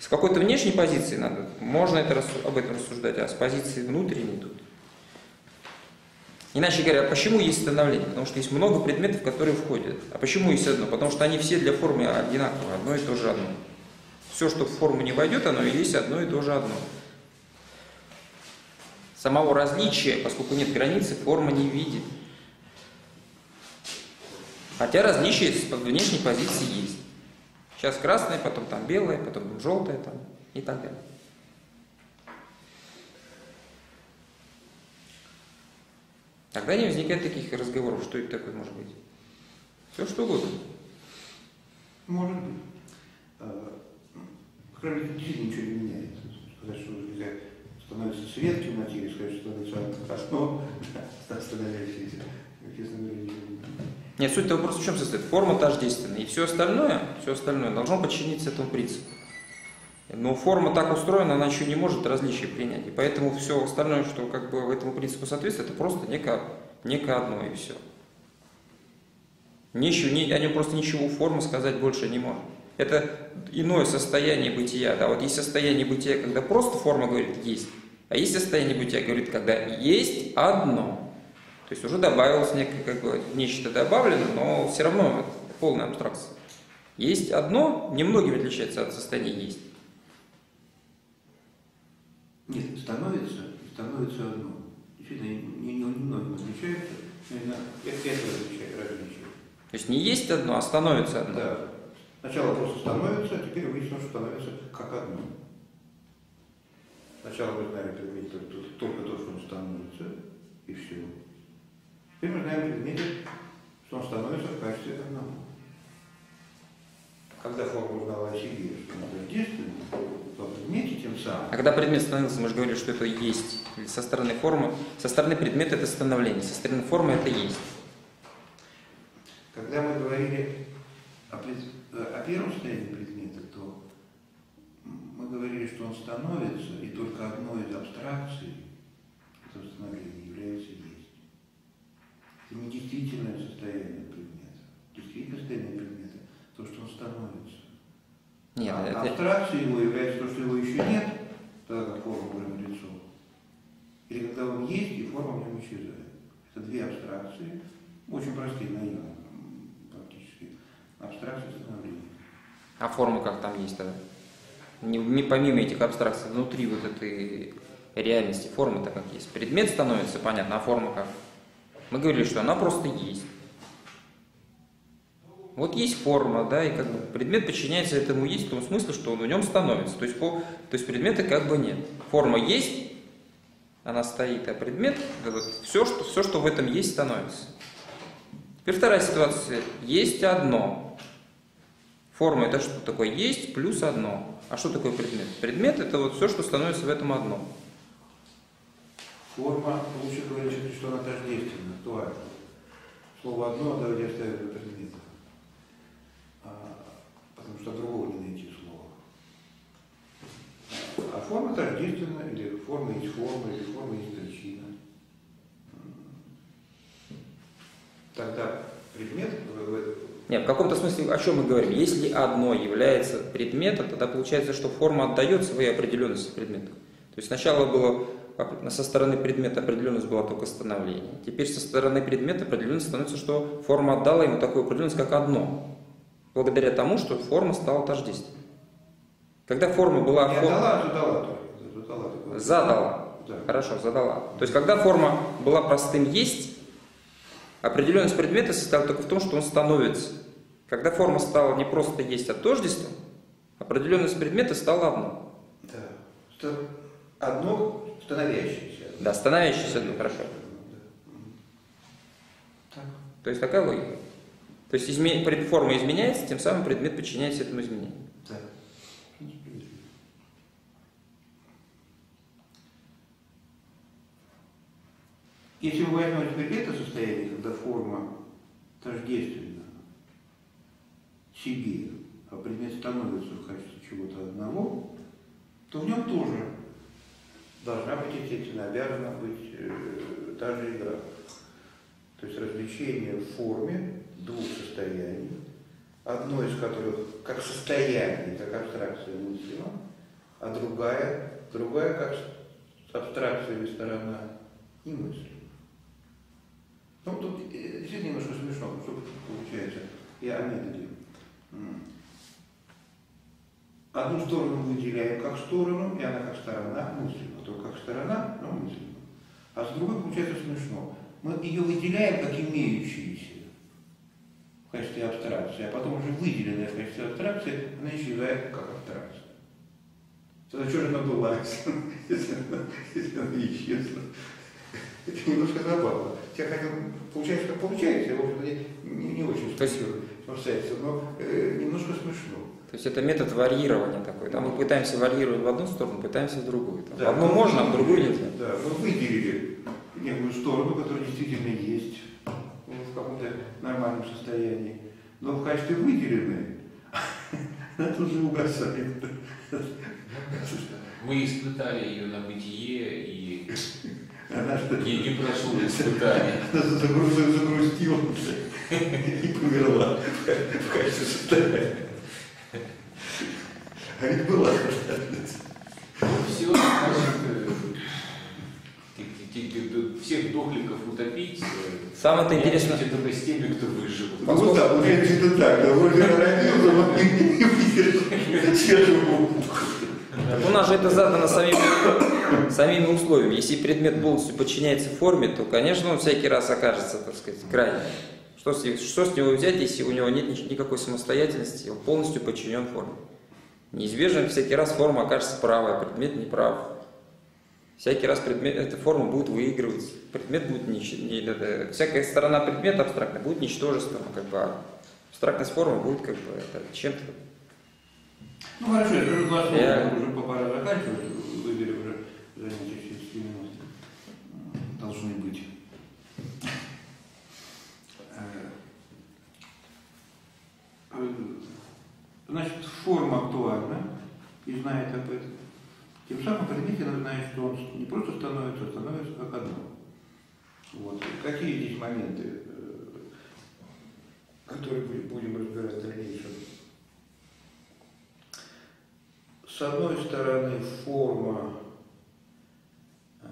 с какой-то внешней позиции надо, можно это, об этом рассуждать, а с позиции внутренней тут. Иначе говоря, почему есть становление? Потому что есть много предметов, которые входят. А почему есть одно? Потому что они все для формы одинаковые, одно и то же одно. Все, что в форму не войдет, оно и есть одно и то же одно. Самого различия, поскольку нет границы, форма не видит. Хотя различия с внешней позиции есть. Сейчас красное, потом там белое, потом желтое там и так далее. Тогда не возникает таких разговоров, что это такое может быть. Все что угодно. Может быть. А, Кроме того, действительно ничего не меняется. Сказать, что нельзя становится свет в темноте, или сказать, что становится [laughs] не меняется. Нет, суть вопроса в чем состоит? Форма тождественная. И все остальное, все остальное должно подчиниться этому принципу. Но форма так устроена, она еще не может различия принять. И поэтому все остальное, что как бы этому принципу соответствует, это просто некое, некое одно и все. Ничего, ни, о нем просто ничего форма сказать больше не может. Это иное состояние бытия. Да? Вот есть состояние бытия, когда просто форма говорит «есть», а есть состояние бытия, говорит, когда есть одно. То есть уже добавилось некое, как бы, нечто добавлено, но все равно это полная абстракция. Есть одно, немногим отличается от состояния есть. Нет, становится, становится одно. Действительно, не, не, немногим отличается, но именно это, различие, различие. То есть не есть одно, а становится одно. Да. Сначала просто становится, а теперь выяснилось, что становится как одно. Сначала мы знали предмет только, только то, что он становится, и все. Теперь мы знаем предмете, что он становится в качестве одного. Когда форма узнала о себе, что она в предмете тем самым А когда предмет становился, мы же говорили, что это есть. Или со стороны формы, со стороны предмета это становление, со стороны формы это есть. Когда мы говорили о, пред- о первом состоянии предмета, то мы говорили, что он становится, и только одной из абстракций этого становления является есть. Это не действительное состояние предмета. Действительное состояние предмета – то, что он становится. Нет, а это, абстракцией его является то, что его еще нет, тогда как форма уже налицо. Или когда он есть, и форма в нем исчезает. Это две абстракции, очень простые, наивные. абстракция становления. А форма как там есть тогда? Не, не помимо этих абстракций, внутри вот этой реальности формы-то как есть. Предмет становится, понятно, а форма как? Мы говорили, что она просто есть. Вот есть форма, да, и как бы предмет подчиняется этому есть в том смысле, что он в нем становится. То есть, по, то есть предмета как бы нет. Форма есть, она стоит, а предмет, вот, все, что, все, что в этом есть, становится. Теперь вторая ситуация. Есть одно. Форма это что такое? Есть плюс одно. А что такое предмет? Предмет это вот все, что становится в этом одном. Форма, лучше говорить, что она тождественна, актуальна. Слово одно, давайте оставим за предметом. А, потому что другого не найти слова. А форма тождественна, или форма есть форма, или форма есть причина. Тогда предмет Нет, в каком-то смысле о чем мы говорим? Если одно является предметом, тогда получается, что форма отдает свои определенности предмета. То есть сначала было со стороны предмета определенность была только становление. Теперь со стороны предмета определенность становится, что форма отдала ему такую определенность, как одно. Благодаря тому, что форма стала тождественной. Когда форма была... не фор- отдала, задала. Задала. Задала. Да. Хорошо, задала. То есть, когда форма была простым «есть», определенность предмета состояла только в том, что он становится. Когда форма стала не просто «есть», а тождеством, определенность предмета стала одно. Да. Одно становящееся. Да, становящееся одно, хорошо. Так. То есть, такая логика. То есть, изме- форма изменяется, тем самым предмет подчиняется этому изменению. Да. В принципе, да. Если мы возьмем теперь это состояние, когда форма тождественна себе, а предмет становится в качестве чего-то одного, то в нем тоже должна быть, естественно, обязана быть э, та же игра. То есть развлечение в форме двух состояний, одно из которых как состояние, как абстракция мыслима, а другая, другая как абстракция или сторона и мысль. Ну, тут э, действительно немножко смешно, что получается. Я о методе. Одну сторону выделяем как сторону, и она как сторона мыслима, только как сторона, но мыслима. А с другой получается смешно. Мы ее выделяем как имеющуюся в качестве абстракции, а потом уже выделенная в качестве абстракции, она исчезает как абстракция. Тогда что же она была, [laughs] если она исчезла? Это немножко забавно. Я хотел, получается, как получается, я, в общем-то, не, не, не очень То есть- смущается, но э, немножко смешно. То есть, это метод варьирования такой. Там мы пытаемся варьировать в одну сторону, пытаемся в другую. Там Да, одну мы можно, а в другую нельзя. Да, мы выделили некую сторону, которая действительно есть ну, в каком-то нормальном состоянии. Но в качестве выделенной [laughs] она тут же угасает. Мы испытали ее на бытие и Она что не, не [laughs] она загрузила, загрустила [laughs] и померла в качестве состояния. А ведь была. Все, значит, э, всех дохликов утопить. э, Самое-то интересное- только с теми, кто выжил. Ну вот так, вот я это так, да, вроде родился, вот не выдержал свежему. У нас же это задано самими, самими условиями. Если предмет полностью подчиняется форме, то, конечно, он всякий раз окажется, так сказать, крайним. Что с, что с него взять, если у него нет ни- никакой самостоятельности, он полностью подчинен форме? Неизбежно всякий раз форма окажется правой, а предмет не прав. Всякий раз предмет, эта форма будет выигрывать, предмет будет нич, не- это- всякая сторона предмета абстрактная будет ничтожеством, как бы, а абстрактность формы будет как бы чем-то Ну хорошо, я скажу два слова, Я- уже пора заканчивать, выбери уже занятия через 7 минут. Должны быть. Э, э, Значит, форма актуальна и знает об этом. Тем самым предмете она знает, что он не просто становится, а становится как одно. Вот. Какие здесь моменты, э, которые будем- будем разбирать в дальнейшем? С одной стороны, форма э,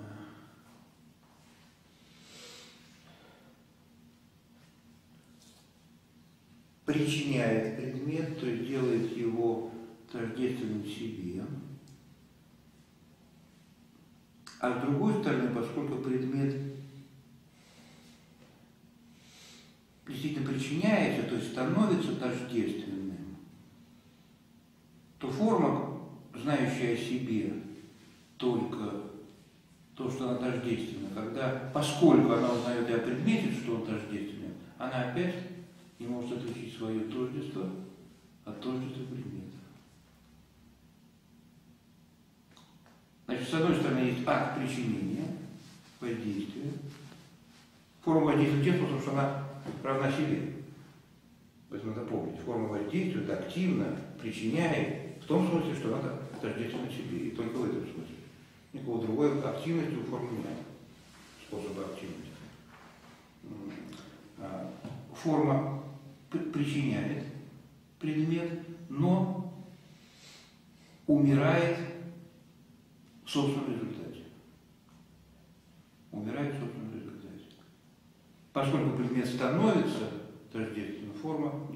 причиняет предмет, то есть делает его тождественным себе. А с другой стороны, поскольку предмет действительно причиняется, то есть становится тождественным, то форма, знающая о себе только то, что она тождественна, когда, поскольку она узнает и о предмете, что он тождественен, она опять не может отличить свое тождество от тождества предмета. Значит, с одной стороны, есть акт причинения, воздействия. Форма воздействия тем способом, что она равна себе. То есть надо помнить, форма воздействия активно причиняет том смысле, что она тождественна себе, и только в этом смысле. Никакого другой активности у формы нет, способа активности. А, форма причиняет предмет, но умирает в собственном результате. Умирает в собственном результате. Поскольку предмет становится тождественной, форма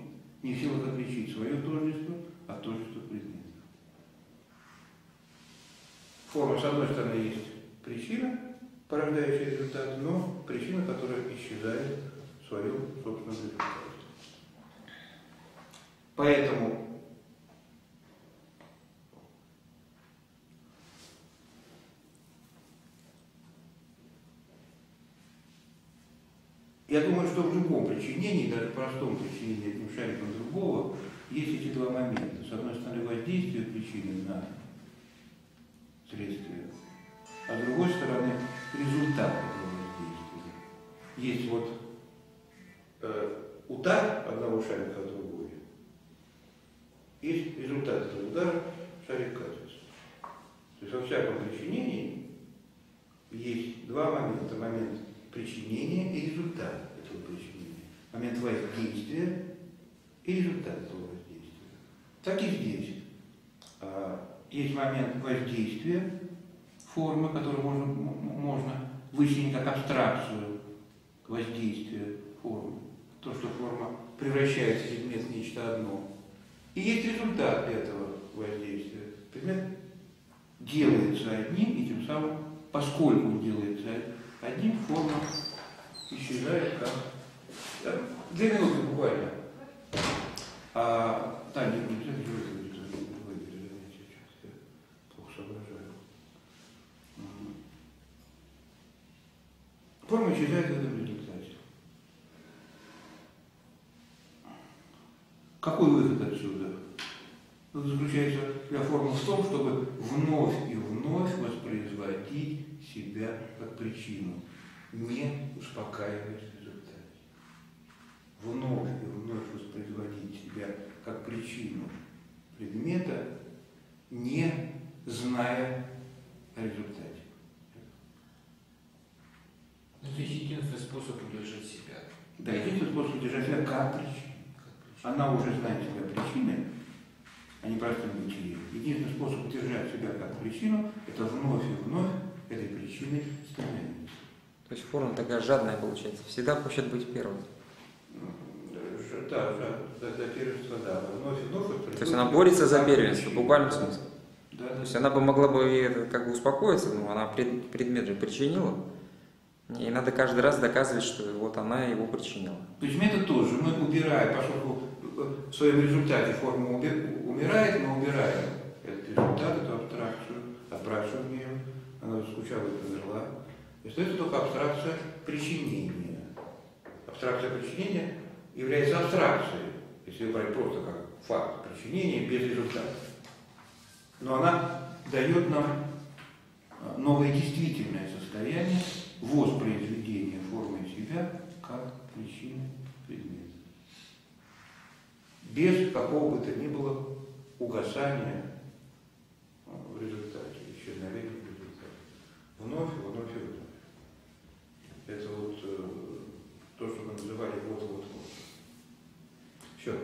не в силах отличить свое тождество от тождества предмета. Форма, с одной стороны, есть причина, порождающая результат, но причина, которая исчезает в своем собственном результате. Поэтому Я думаю, что в любом причинении, даже простом причинении одним шариком другого, есть эти два момента. С одной стороны, воздействие причины на следствие, а с другой стороны, результат этого воздействия. Есть вот э, удар одного шарика от другой, есть результат этого удара, шарик катится. То есть во всяком причинении есть два момента. Момент причинения и результат этого причинения. Момент воздействия и результат этого воздействия. Так и здесь. Есть момент воздействия, формы, которую можно, можно вычленить как абстракцию воздействия формы. То, что форма превращается в предмет в нечто одно. И есть результат этого воздействия. Предмет делается одним, и тем самым, поскольку он делается одним, форма исчезает как... Две минуты буквально. А, да, не, не обязательно Форма исчезает в этом результате. Какой выход отсюда? Он заключается для формы в том, чтобы вновь и вновь воспроизводить себя как причину, не успокаиваясь в результате. Вновь и вновь воспроизводить себя как причину предмета, не зная о результате. Ну, это единственный способ удержать себя. Да, единственный способ удержать себя как причину. Она уже знает себя причиной, а не простым бытием. Единственный способ удержать себя как причину – это вновь и вновь этой причиной становиться. То есть форма такая жадная получается. Всегда хочет быть первым. Да, да, за первенство, да. Вновь и вновь. То есть она борется за первенство, в буквальном смысле. Да, То есть она бы могла бы как бы успокоиться, но она пред, предмет же причинила. И надо каждый раз доказывать, что вот она его причинила. То есть метод тоже. Мы убираем, поскольку в своем результате форма умирает, мы убираем этот результат, эту абстракцию, отбрасываем ее, она заскучала и померла. И остается только абстракция причинения. Абстракция причинения является абстракцией, если брать просто как факт причинения без результата. Но она дает нам новое действительное состояние, воспроизведение формы себя как причины предмета. Без какого бы то ни было угасания а, в результате, исчезновения в результате. Вновь, вновь и вновь. Это вот э, то, что мы называли вот-вот-вот. Все.